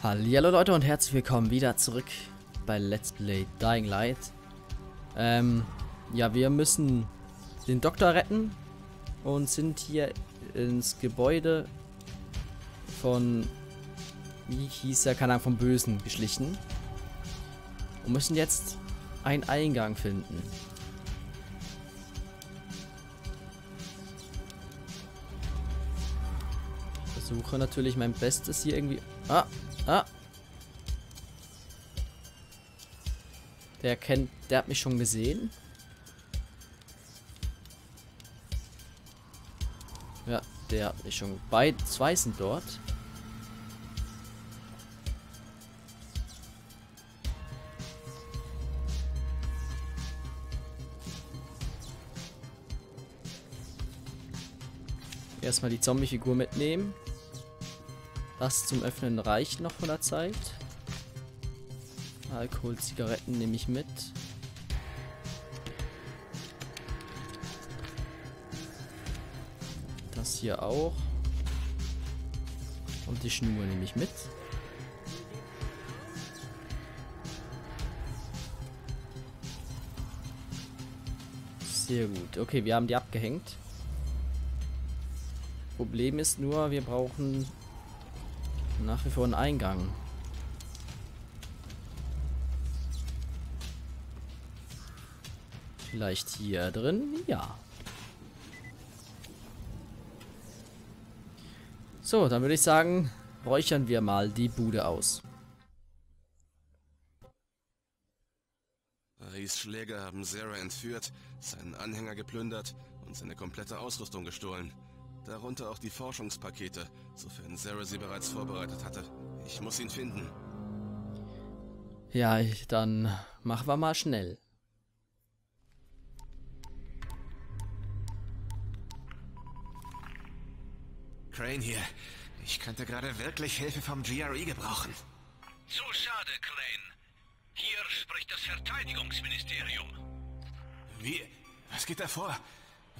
Hallo Leute und herzlich willkommen wieder zurück bei Let's Play Dying Light. Ähm, ja, wir müssen den Doktor retten und sind hier ins Gebäude von, wie hieß er, keine Ahnung, vom Bösen geschlichen. Und müssen jetzt einen Eingang finden. Ich versuche natürlich mein Bestes hier irgendwie... Ah, ah. Der kennt, der hat mich schon gesehen. Ja, der hat mich schon. Beide, zwei sind dort. Erstmal die Zombie-Figur mitnehmen. Das zum Öffnen reicht noch von der Zeit. Alkohol, Zigaretten nehme ich mit. Das hier auch. Und die Schnur nehme ich mit. Sehr gut. Okay, wir haben die abgehängt. Problem ist nur, wir brauchen nach wie vor einen Eingang. Vielleicht hier drin? Ja. So, dann würde ich sagen, räuchern wir mal die Bude aus. Aris Schläger haben Sarah entführt, seinen Anhänger geplündert und seine komplette Ausrüstung gestohlen. Darunter auch die Forschungspakete, sofern Sarah sie bereits vorbereitet hatte. Ich muss ihn finden. Ja, dann machen wir mal schnell. Crane hier. Ich könnte gerade wirklich Hilfe vom GRE gebrauchen. So schade, Crane. Hier spricht das Verteidigungsministerium. Wie? Was geht da vor?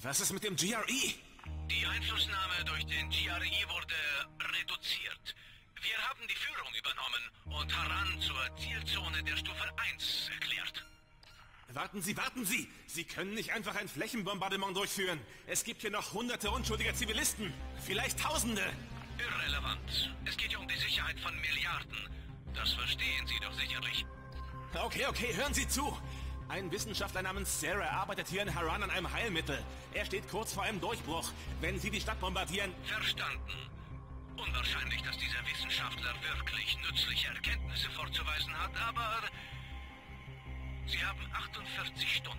Was ist mit dem GRE? Die Einflussnahme durch den GRE wurde reduziert. Wir haben die Führung übernommen und Haran zur Zielzone der Stufe 1 erklärt. Warten Sie, warten Sie! Sie können nicht einfach ein Flächenbombardement durchführen. Es gibt hier noch hunderte unschuldiger Zivilisten. Vielleicht tausende. Irrelevant. Es geht ja um die Sicherheit von Milliarden. Das verstehen Sie doch sicherlich. Okay, okay, hören Sie zu. Ein Wissenschaftler namens Sarah arbeitet hier in Haran an einem Heilmittel. Er steht kurz vor einem Durchbruch. Wenn Sie die Stadt bombardieren... Verstanden. Unwahrscheinlich, dass dieser Wissenschaftler wirklich nützliche Erkenntnisse vorzuweisen hat, aber... Sie haben 48 Stunden.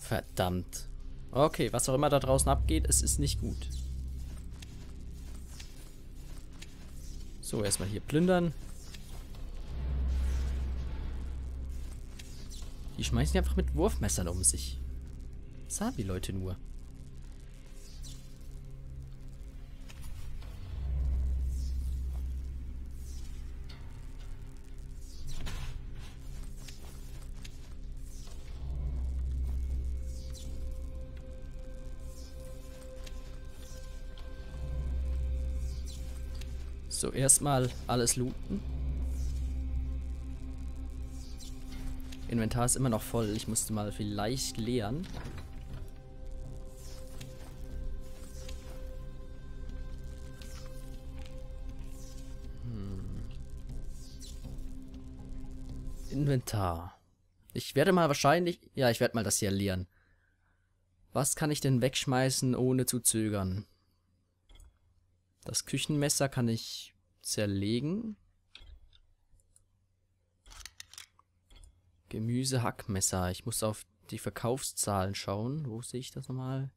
Verdammt. Okay, was auch immer da draußen abgeht, es ist nicht gut. So, erstmal hier plündern. Die schmeißen einfach mit Wurfmessern um sich. Die Leute nur? So, erstmal alles looten. Inventar ist immer noch voll. Ich musste mal vielleicht leeren. Hm. Inventar. Ich werde mal wahrscheinlich... Ja, ich werde mal das hier leeren. Was kann ich denn wegschmeißen, ohne zu zögern? Das Küchenmesser kann ich zerlegen. Gemüsehackmesser. Ich muss auf die Verkaufszahlen schauen. Wo sehe ich das nochmal?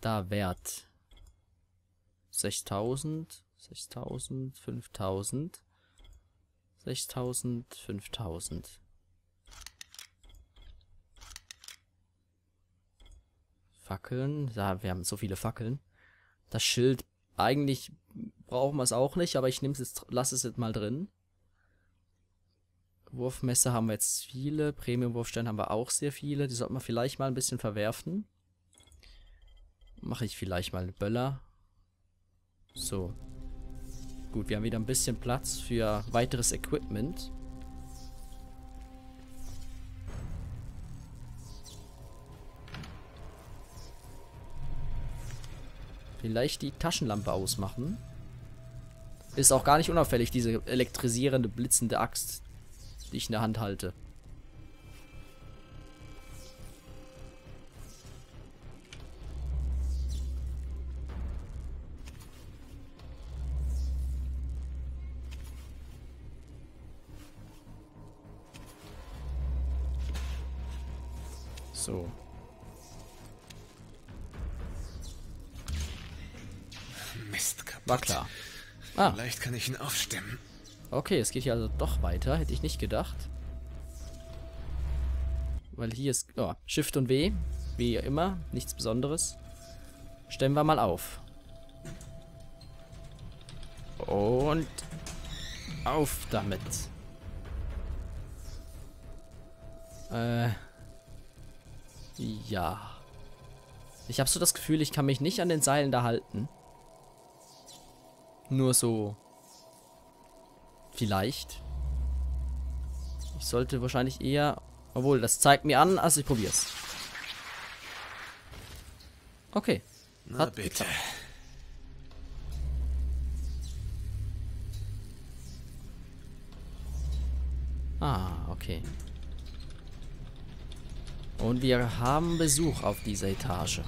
Da, Wert. 6000, 6000, 5000, 6000, 5000. Fackeln. Ja, wir haben so viele Fackeln. Das Schild, eigentlich brauchen wir es auch nicht, aber ich nehme es jetzt, lasse es jetzt mal drin. Wurfmesser haben wir jetzt viele. Premium-Wurfsterne haben wir auch sehr viele. Die sollten wir vielleicht mal ein bisschen verwerfen. Mache ich vielleicht mal einen Böller. So. Gut, wir haben wieder ein bisschen Platz für weiteres Equipment. Vielleicht die Taschenlampe ausmachen. Ist auch gar nicht unauffällig, diese elektrisierende, blitzende Axt, die ich in der Hand halte. So. Mist kaputt. War klar. Ah, Vielleicht kann ich ihn aufstemmen. Okay, es geht hier also doch weiter. Hätte ich nicht gedacht. Weil hier ist... Oh, Shift und W. Wie immer. Nichts Besonderes. Stellen wir mal auf. Und... Auf damit. Äh... Ja. Ich habe so das Gefühl, ich kann mich nicht an den Seilen da halten. Nur so. Vielleicht. Ich sollte wahrscheinlich eher. Obwohl, das zeigt mir an, also ich probier's. Okay. Na Hat bitte. geklappt. Ah, okay. Und wir haben Besuch auf dieser Etage.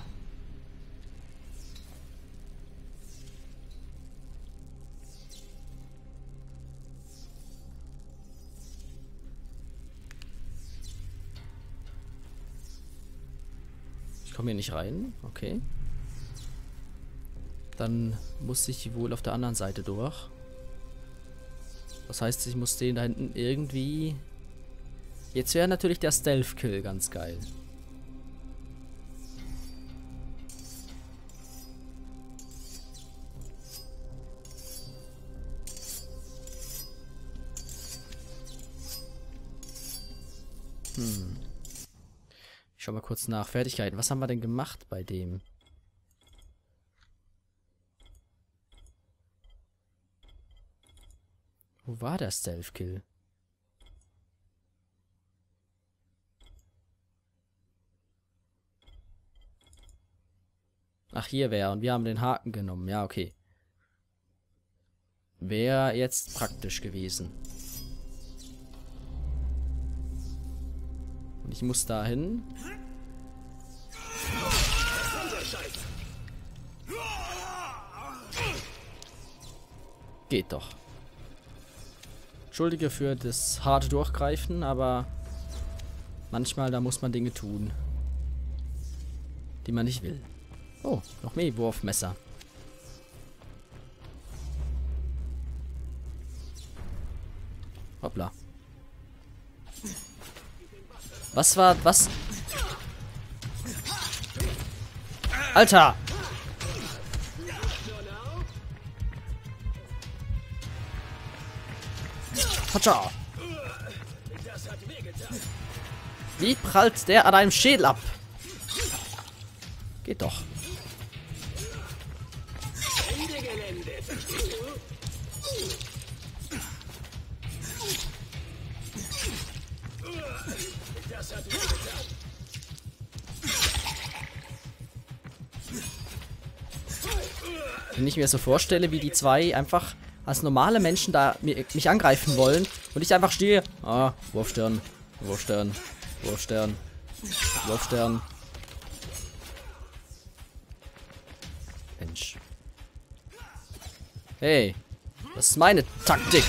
Komme hier nicht rein. Okay. Dann muss ich wohl auf der anderen Seite durch. Das heißt, ich muss den da hinten irgendwie... Jetzt wäre natürlich der Stealth-Kill ganz geil. Hm. Schau mal kurz nach. Fertigkeiten. Was haben wir denn gemacht bei dem? Wo war der Stealth-Kill? Ach, hier wäre. Und wir haben den Haken genommen. Ja, okay. Wäre jetzt praktisch gewesen. Ich muss dahin. Geht doch. Entschuldige für das harte Durchgreifen, aber manchmal da muss man Dinge tun, die man nicht will. Oh, noch mehr Wurfmesser. Was war, was? Alter! Hatscha! Wie prallt der an einem Schädel ab? Geht doch. Wenn ich mir so vorstelle, wie die zwei einfach als normale Menschen da mi- mich angreifen wollen und ich einfach stehe. Ah, Wurfstern, Wurfstern, Wurfstern, Wurfstern. Mensch. Hey, das ist meine Taktik.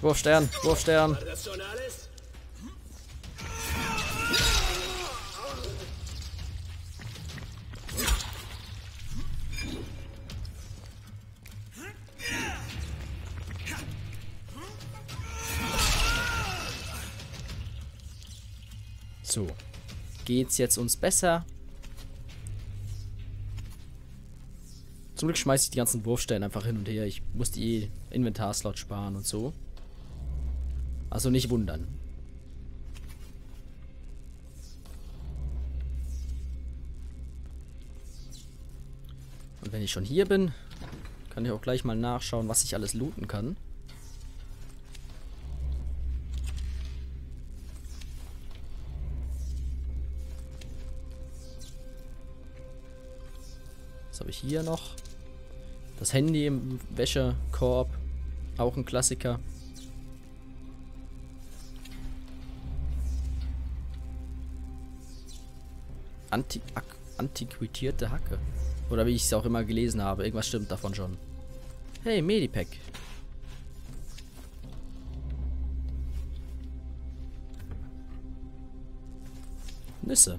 Wurfstern, Wurfstern. So. Geht's jetzt uns besser? Zum Glück schmeiße ich die ganzen Wurfstellen einfach hin und her. Ich muss die Inventarslot sparen und so. Also nicht wundern. Und wenn ich schon hier bin, kann ich auch gleich mal nachschauen, was ich alles looten kann. Habe ich hier noch? Das Handy im Wäschekorb. Auch ein Klassiker. Anti antiquierte Hacke. Oder wie ich es auch immer gelesen habe. Irgendwas stimmt davon schon. Hey, Medipack. Nüsse.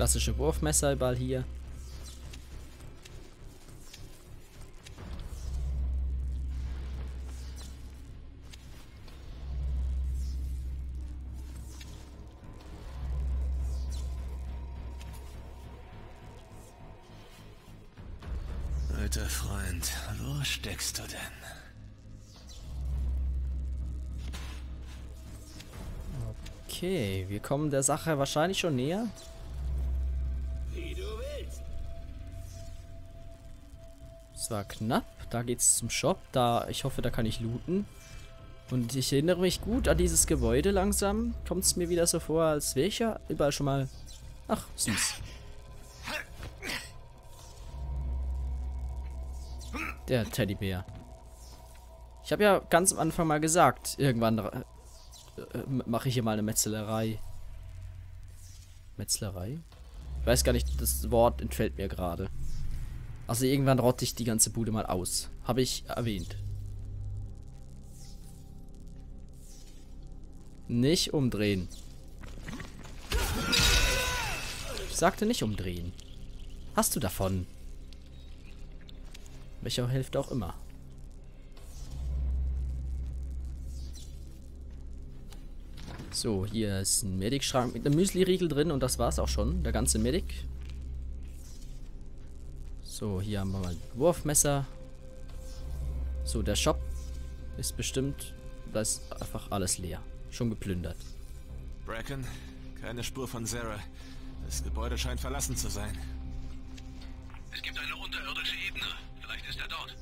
Klassische Wurfmesser überall hier. Alter Freund, wo steckst du denn? Okay, wir kommen der Sache wahrscheinlich schon näher. War knapp. Da geht's zum Shop. Da, ich hoffe, da kann ich looten. Und ich erinnere mich gut an dieses Gebäude langsam. Kommt es mir wieder so vor, als wäre ich ja überall schon mal... Ach, süß. Der Teddybär. Ich habe ja ganz am Anfang mal gesagt, irgendwann äh, äh, mache ich hier mal eine Metzelerei. Metzlerei? Ich weiß gar nicht, das Wort entfällt mir gerade. Also irgendwann rotte ich die ganze Bude mal aus. Habe ich erwähnt. Nicht umdrehen. Ich sagte nicht umdrehen. Hast du davon? Welcher hilft auch immer. So, hier ist ein Medic-Schrank mit einem Müsli-Riegel drin und das war's auch schon. Der ganze Medic. So, hier haben wir mal Wurfmesser. So, der Shop ist bestimmt... Da ist einfach alles leer. Schon geplündert. Bracken, keine Spur von Sarah. Das Gebäude scheint verlassen zu sein. Es gibt eine unterirdische Ebene. Vielleicht ist er dort.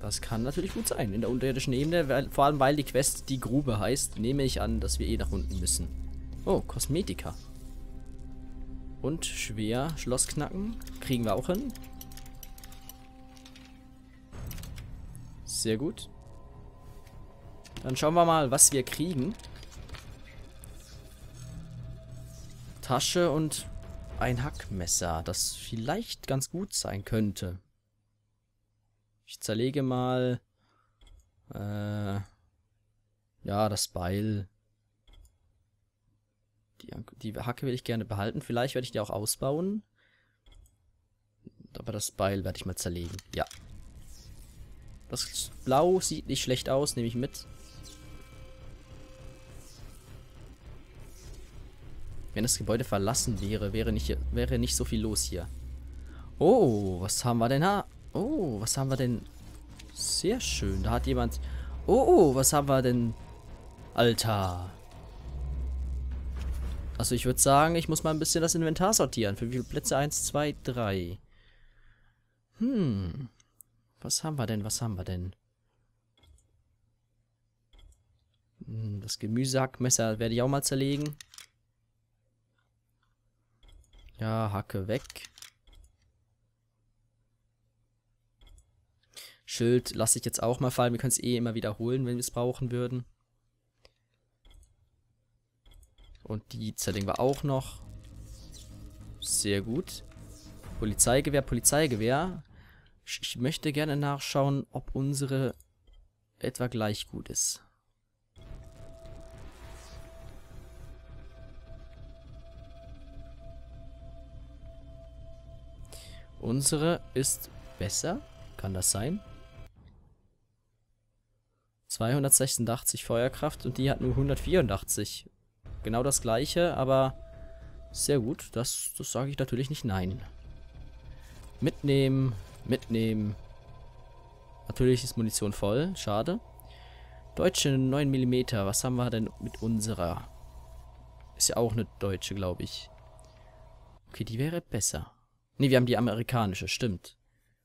Das kann natürlich gut sein. In der unterirdischen Ebene, weil, vor allem weil die Quest die Grube heißt, nehme ich an, dass wir eh nach unten müssen. Oh, Kosmetika. Und schwer Schloss knacken. Kriegen wir auch hin. Sehr gut. Dann schauen wir mal, was wir kriegen. Tasche und ein Hackmesser, das vielleicht ganz gut sein könnte. Ich zerlege mal äh, ja, das Beil. Die, die Hacke will ich gerne behalten. Vielleicht werde ich die auch ausbauen. Aber das Beil werde ich mal zerlegen. Ja. Das Blau sieht nicht schlecht aus, nehme ich mit. Wenn das Gebäude verlassen wäre, wäre nicht, wäre nicht so viel los hier. Oh, was haben wir denn da? Oh, was haben wir denn? Sehr schön. Da hat jemand... Oh, oh, was haben wir denn? Alter. Also ich würde sagen, ich muss mal ein bisschen das Inventar sortieren. Für wie viele Plätze? Eins, zwei, drei. Hm. Was haben wir denn? Was haben wir denn? Hm, das Gemüsehackmesser werde ich auch mal zerlegen. Ja, Hacke weg. Schild lasse ich jetzt auch mal fallen. Wir können es eh immer wiederholen, wenn wir es brauchen würden. Und die zerlegen wir auch noch. Sehr gut. Polizeigewehr, Polizeigewehr. Ich möchte gerne nachschauen, ob unsere etwa gleich gut ist. Unsere ist besser. Kann das sein? 286 Feuerkraft und die hat nur 184. Genau das gleiche, aber sehr gut. Das, das sage ich natürlich nicht nein. Mitnehmen, mitnehmen. Natürlich ist Munition voll, schade. Deutsche 9 mm, was haben wir denn mit unserer? Ist ja auch eine deutsche, glaube ich. Okay, die wäre besser. Ne, wir haben die amerikanische, stimmt.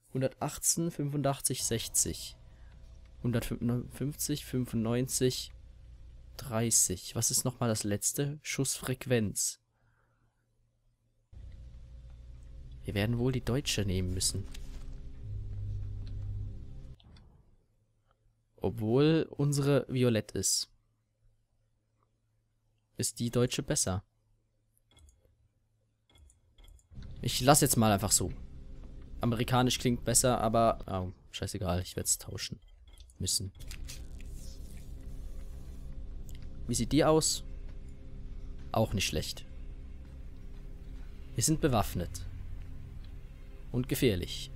118, 85, 60. 150, 95, 30. Was ist nochmal das letzte? Schussfrequenz. Wir werden wohl die deutsche nehmen müssen. Obwohl unsere violett ist. Ist die deutsche besser. Ich lasse jetzt mal einfach so. Amerikanisch klingt besser, aber... Oh, scheißegal, ich werde es tauschen müssen. Wie sieht die aus? Auch nicht schlecht. Wir sind bewaffnet. Und gefährlich.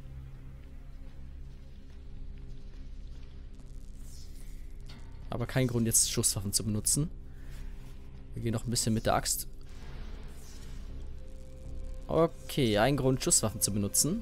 Aber kein Grund jetzt Schusswaffen zu benutzen. Wir gehen noch ein bisschen mit der Axt. Okay, ein Grund Schusswaffen zu benutzen.